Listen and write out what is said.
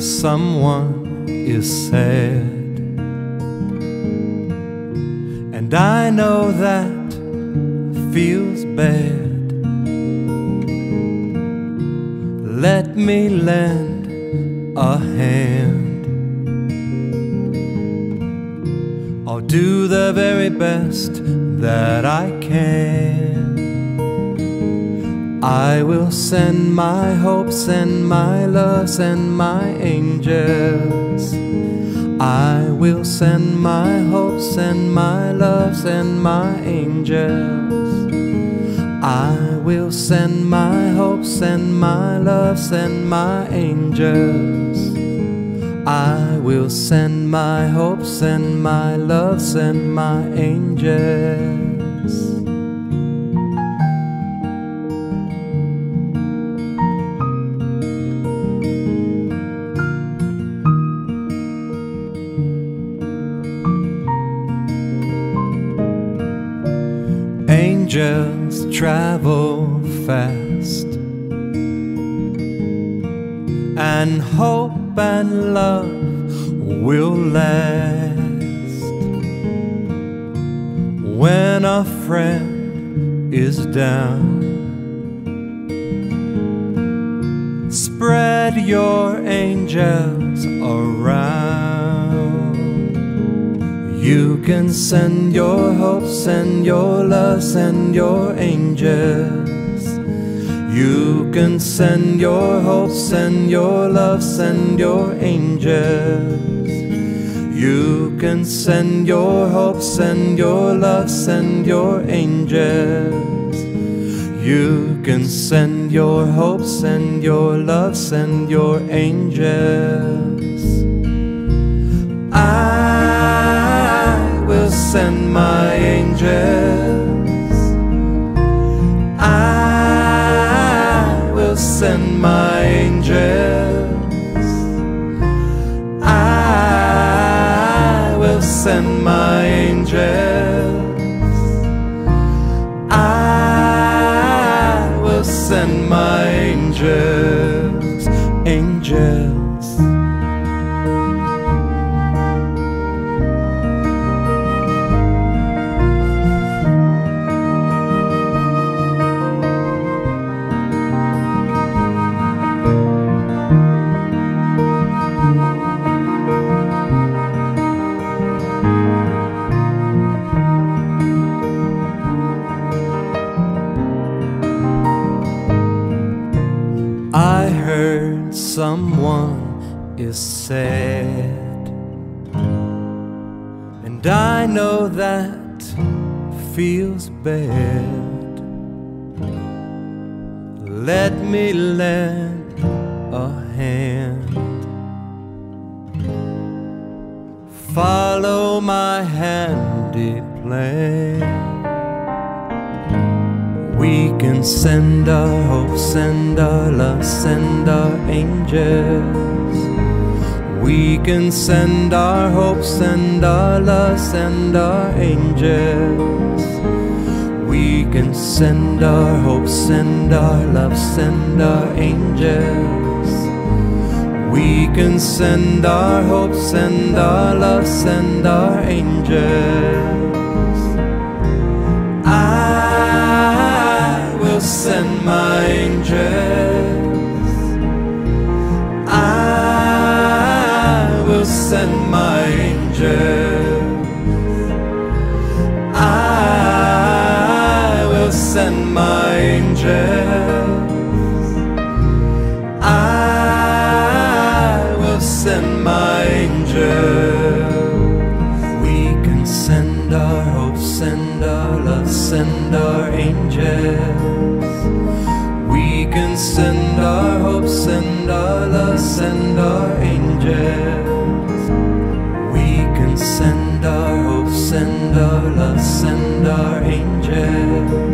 someone is sad. And I know that feels bad. Let me lend a hand. I'll do the very best that I can. I will send my hopes and my loves and my angels. I will send my hopes and my loves and my angels. I will send my hopes and my loves and my angels. I will send my hopes and my loves and my angels. Angels travel fast, and hope and love will last. When a friend is down, spread your angels around. You can send your hopes and your loves and your angels. You can send your hopes and your loves and your angels. You can send your hopes and your loves and your angels. You can send your hopes and your loves and your angels. I send my angels. I will send my angels. Someone is sad, and I know that feels bad. Let me lend a hand. Follow my handy plan. We can send our hopes, send our love, send our angels. We can send our hopes, send our love, send our angels. We can send our hopes, send our love, send our angels. We can send our hopes, send our love, send our angels. I send my angels. I will send my angels. I will send my angels. I will send my angels. We can send our hopes, send our love, send our angels peace and our hopes and our loves and our angels. We can send our hopes and our loves and our angels.